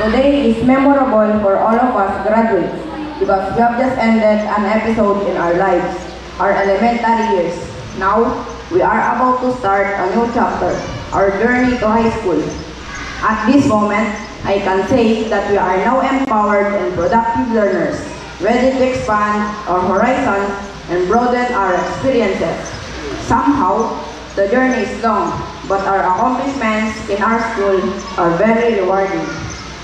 Today is memorable for all of us graduates because we have just ended an episode in our lives, our elementary years. Now, we are about to start a new chapter, our journey to high school. At this moment, I can say that we are now empowered and productive learners, ready to expand our horizons and broaden our experiences. Somehow, the journey is long, but our accomplishments in our school are very rewarding.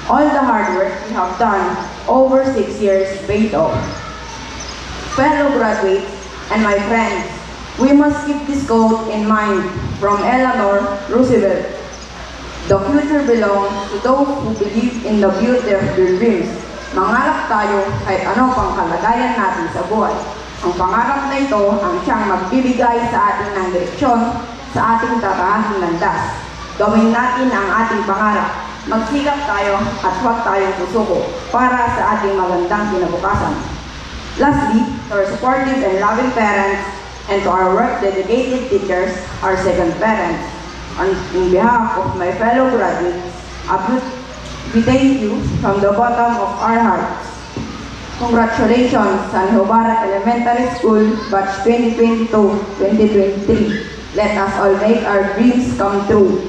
All the hard work we have done over six years paid off. Fellow graduates and my friends, we must keep this quote in mind from Eleanor Roosevelt. The future belongs to those who believe in the beauty of their dreams. Mangarap tayo kahit ano pang kalagayan natin sa buhay. Ang pangarap na ito ang siyang magbibigay sa atin ng direksyon sa ating tatahang landas. Gawin natin ang ating pangarap. Magsikap tayo at huwag tayong susuko para sa ating magandang kinabukasan. Lastly, to our supportive and loving parents and to our work-dedicated teachers, our second parents, on in behalf of my fellow graduates, we thank you from the bottom of our hearts. Congratulations, San Jobarat Elementary School, Batch 2022-2023. Let us all make our dreams come true.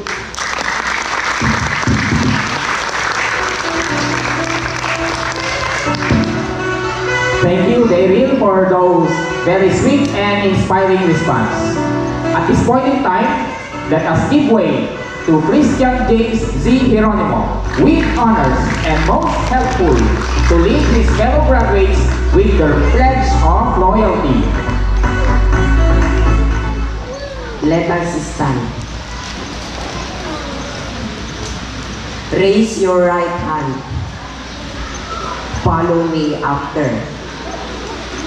For those very sweet and inspiring response. At this point in time, let us give way to Christian James Z. Hieronimo with honors and most helpful to lead his fellow graduates with their pledge of loyalty. Let us stand. Raise your right hand. Follow me after.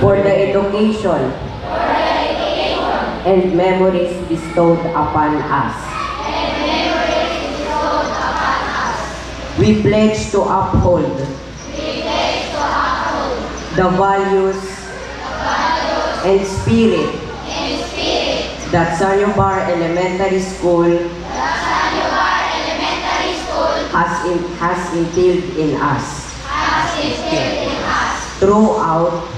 For the education. And memories bestowed upon us. We pledge to uphold the values and spirit that Sanyobar Elementary School has, in, has instilled in us. Throughout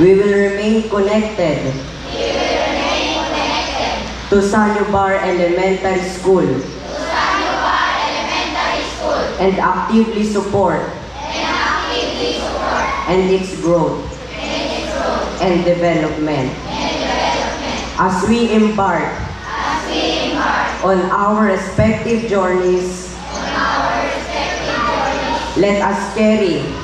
We will remain connected, we will remain connected. To Sanyubar Elementary School, To Sanyubar Elementary School. And, actively support, and actively support. And its growth. And, its growth, and development, and development. As, we embark, as we embark. On our respective journeys, on our respective journeys. Let us carry.